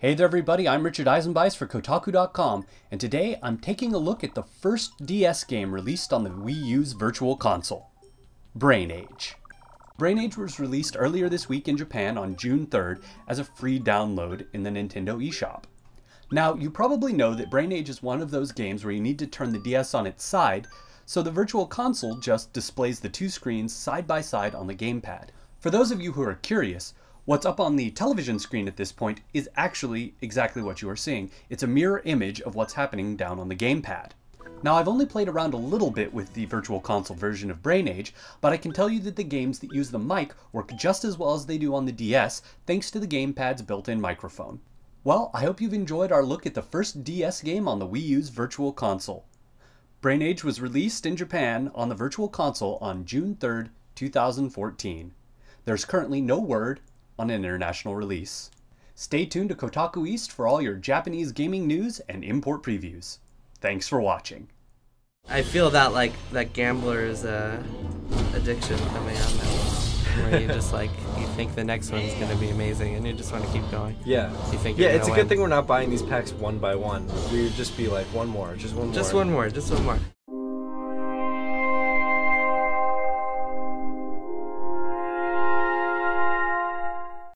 Hey there, everybody. I'm Richard Eisenbeis for Kotaku.com, and today I'm taking a look at the first DS game released on the Wii U's Virtual Console Brain Age. Brain Age was released earlier this week in Japan on June 3rd as a free download in the Nintendo eShop. Now, you probably know that Brain Age is one of those games where you need to turn the DS on its side, so the Virtual Console just displays the two screens side by side on the gamepad. For those of you who are curious, what's up on the television screen at this point is actually exactly what you are seeing. It's a mirror image of what's happening down on the gamepad. Now I've only played around a little bit with the Virtual Console version of Brain Age, but I can tell you that the games that use the mic work just as well as they do on the DS thanks to the gamepad's built-in microphone. Well, I hope you've enjoyed our look at the first DS game on the Wii U's Virtual Console. Brain Age was released in Japan on the Virtual Console on June 3rd, 2014. There's currently no word on an international release. Stay tuned to Kotaku East for all your Japanese gaming news and import previews. Thanks for watching. I feel that like that gambler's uh, addiction coming on now, where you just like you think the next one's gonna be amazing and you just want to keep going. Yeah. You think yeah, you're it's a gonna good thing we're not buying these packs one by one. We would just be like one more, just one more. Just one more, just one more.